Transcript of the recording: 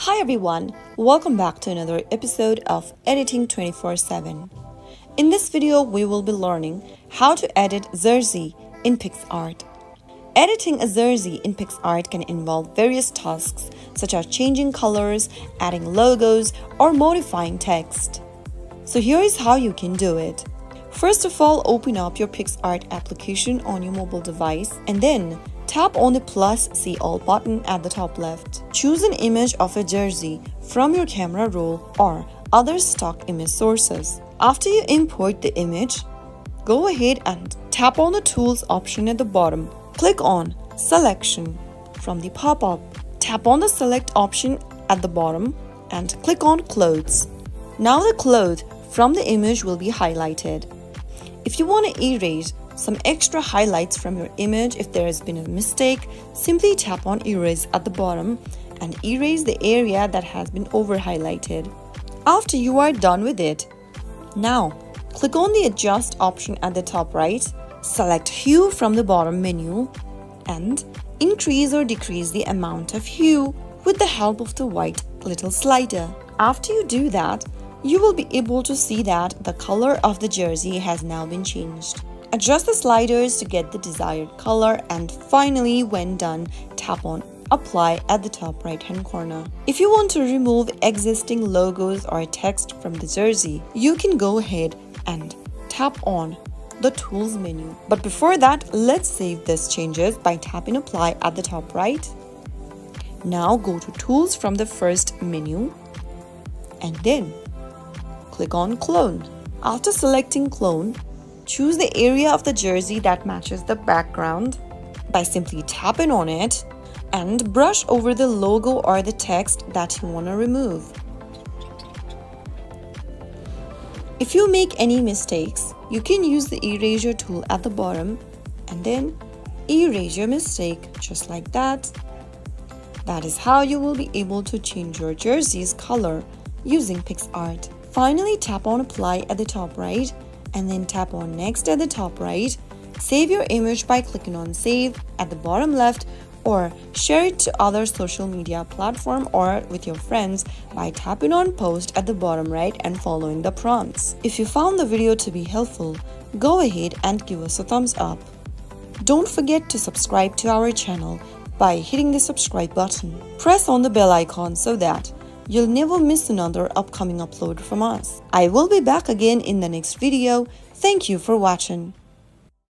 Hi everyone, welcome back to another episode of Editing 24-7. In this video, we will be learning how to edit Jersey in PicsArt. Editing a Jersey in PicsArt can involve various tasks such as changing colors, adding logos, or modifying text. So here is how you can do it. First of all, open up your PicsArt application on your mobile device and then Tap on the plus see all button at the top left. Choose an image of a jersey from your camera roll or other stock image sources. After you import the image, go ahead and tap on the tools option at the bottom. Click on selection from the pop-up. Tap on the select option at the bottom and click on clothes. Now the cloth from the image will be highlighted. If you want to erase some extra highlights from your image if there has been a mistake, simply tap on erase at the bottom and erase the area that has been over highlighted. After you are done with it, now click on the adjust option at the top right, select hue from the bottom menu and increase or decrease the amount of hue with the help of the white little slider. After you do that, you will be able to see that the color of the jersey has now been changed. Adjust the sliders to get the desired color and finally when done tap on apply at the top right hand corner. If you want to remove existing logos or text from the jersey, you can go ahead and tap on the tools menu. But before that, let's save these changes by tapping apply at the top right. Now go to tools from the first menu and then click on clone. After selecting clone, Choose the area of the jersey that matches the background by simply tapping on it and brush over the logo or the text that you want to remove. If you make any mistakes, you can use the eraser tool at the bottom and then erase your mistake just like that. That is how you will be able to change your jersey's color using PicsArt. Finally, tap on apply at the top right and then tap on next at the top right. Save your image by clicking on save at the bottom left or share it to other social media platform or with your friends by tapping on post at the bottom right and following the prompts. If you found the video to be helpful, go ahead and give us a thumbs up. Don't forget to subscribe to our channel by hitting the subscribe button. Press on the bell icon so that You'll never miss another upcoming upload from us. I will be back again in the next video. Thank you for watching.